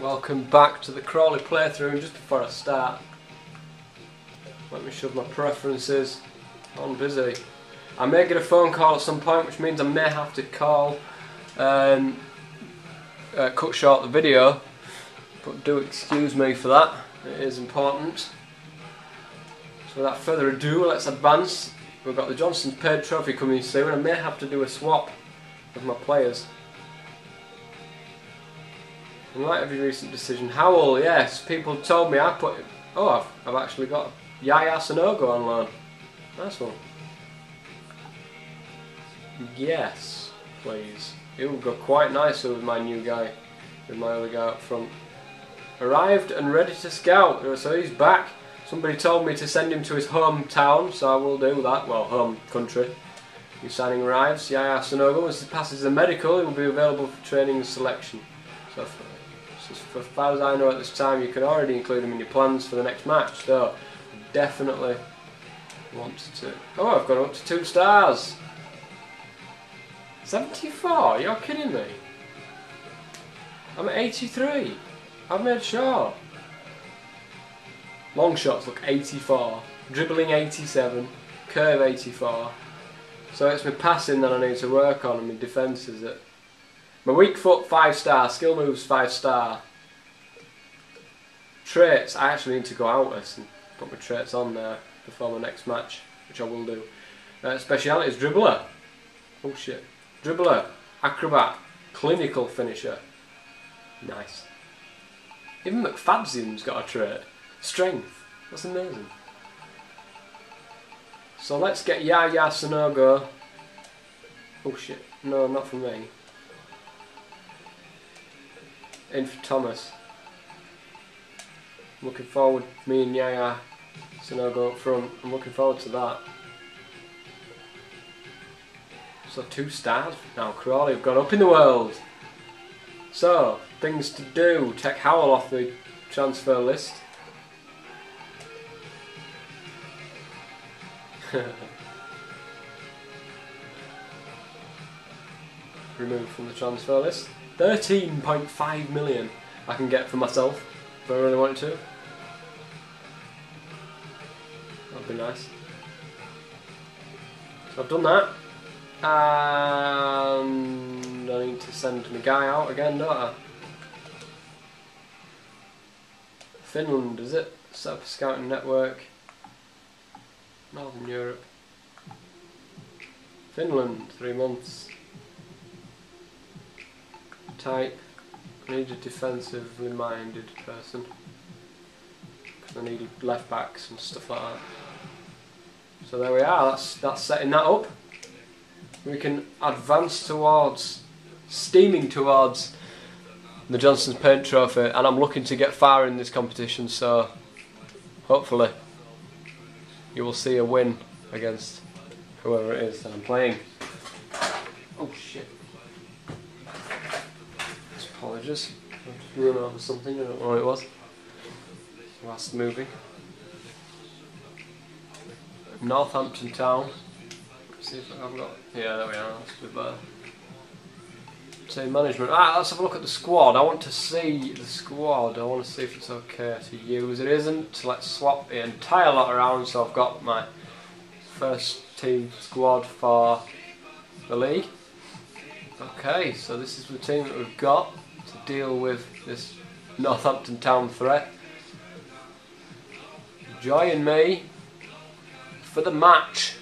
Welcome back to the Crawley playthrough and just before I start let me shove my preferences on busy. I may get a phone call at some point which means I may have to call and uh, cut short the video but do excuse me for that, it is important. So without further ado let's advance. We've got the Johnstone's Paint Trophy coming soon I may have to do a swap of my players. In light of your recent decision, Howell, yes, people told me I put. Oh, I've, I've actually got Yaya Sanogo on loan. Nice one. Yes, please. It will go quite nicely with my new guy, with my other guy up front. Arrived and ready to scout, uh, so he's back. Somebody told me to send him to his hometown, so I will do that. Well, home country. New signing arrives. Yaya Sanogo, once he passes the medical, he will be available for training and selection. So, so as far as I know at this time, you can already include him in your plans for the next match. So, definitely want to. Oh, I've gone up to two stars. 74? You're kidding me. I'm at 83. I've made sure. Long shots look 84. Dribbling 87. Curve 84. So it's my passing that I need to work on and my defence is. My weak foot 5 star. Skill moves 5 star. Traits, I actually need to go out and put my traits on there before my next match, which I will do. Uh, speciality is dribbler. Oh shit. Dribbler, acrobat, clinical finisher. Nice. Even McFadzean's got a trait. Strength. That's amazing. So let's get Yaya Sanogo. Oh shit. No, not for me. In for Thomas. looking forward, me and Yaya Sanogo up front. I'm looking forward to that. So two stars now. Crawley have gone up in the world. So, things to do. Take Howell off the transfer list. Removed from the transfer list. 13.5 million I can get for myself if I really wanted to. That'd be nice. So I've done that. And I need to send my guy out again, don't I? Finland, is it? Set up a scouting network. Northern Europe. Finland, three months. I need a defensively minded person. Because I need left backs and stuff like that. So there we are, that's, that's setting that up. We can advance towards, steaming towards the Johnstone's Paint Trophy and I'm looking to get far in this competition so hopefully you will see a win against whoever it is that I'm playing. Oh shit. Just run something, I don't know what it was. Last movie. Northampton Town. See if I've got. Yeah, there we are. That's a bit better. Team management. Ah, let's have a look at the squad. I want to see the squad. I want to see if it's okay to use. It isn't. Let's swap the entire lot around. So I've got my first team squad for the league. Okay, so this is the team that we've got to deal with this Northampton Town threat. Join me for the match.